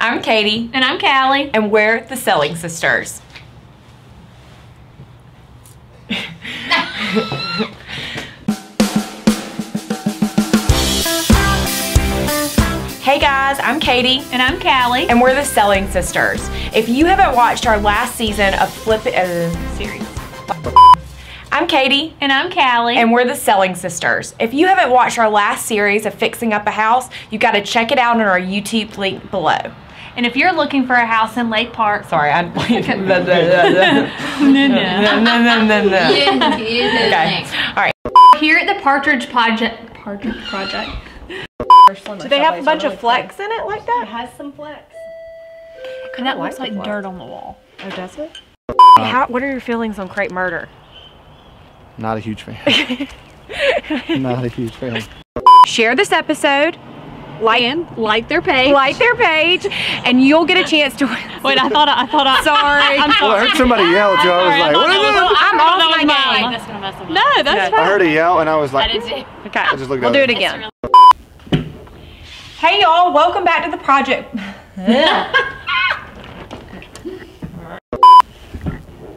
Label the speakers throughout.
Speaker 1: I'm Katie,
Speaker 2: And I'm Callie.
Speaker 1: and we're the Selling Sisters. hey guys, I'm Katie,
Speaker 2: And I'm Callie.
Speaker 1: and we're the Selling Sisters. If you haven't watched our last season of Flip It uh, series, I'm Katie,
Speaker 2: And I'm Callie.
Speaker 1: and we're the Selling Sisters. If you haven't watched our last series of Fixing Up a House, you got to check it out on our YouTube link below.
Speaker 2: And if you're looking for a house in Lake Park,
Speaker 1: Sorry, I. no,
Speaker 2: no, no.
Speaker 1: no, no, no, no.
Speaker 3: Yeah, you did
Speaker 1: Okay.
Speaker 3: next.
Speaker 1: All right.
Speaker 2: Here at the Partridge Project, Partridge Project,
Speaker 1: Do they have a bunch of flex in it like that?
Speaker 2: It has some flex. And that looks like dirt on the wall.
Speaker 1: Oh, does it? Uh, how, what are your feelings on crepe murder?
Speaker 4: Not a huge fan. Not a huge fan.
Speaker 1: Share this episode, like
Speaker 2: And like their page.
Speaker 1: like their page, and you'll get a chance to. Win.
Speaker 2: Wait, I thought I, I thought I.
Speaker 1: Sorry.
Speaker 2: I'm
Speaker 4: Well, I heard somebody yell too. I was like,
Speaker 2: thought
Speaker 4: what
Speaker 2: that
Speaker 4: is
Speaker 2: was-
Speaker 4: that?
Speaker 1: I'm
Speaker 2: I
Speaker 1: off my game.
Speaker 3: That's gonna mess them
Speaker 2: No, that's
Speaker 1: No.
Speaker 4: I heard a yell and I was
Speaker 3: I
Speaker 4: like,
Speaker 3: did too.
Speaker 1: Okay.
Speaker 4: just looked
Speaker 1: we'll do
Speaker 4: it.
Speaker 1: it again. Hey y'all, welcome back to the project.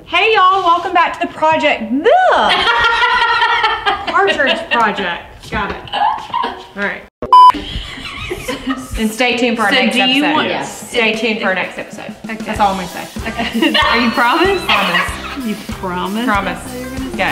Speaker 1: hey y'all, welcome back to the project. Ugh. Partridge project. Got it. All right. And stay tuned for our
Speaker 2: So
Speaker 1: next
Speaker 2: do you
Speaker 1: episode.
Speaker 2: want-
Speaker 3: Yes.
Speaker 1: Stay tuned for our next episode. That's all I'm gonna say. Okay.
Speaker 2: Are you promise?
Speaker 1: Promise.
Speaker 2: You promise?
Speaker 1: Promise. Go.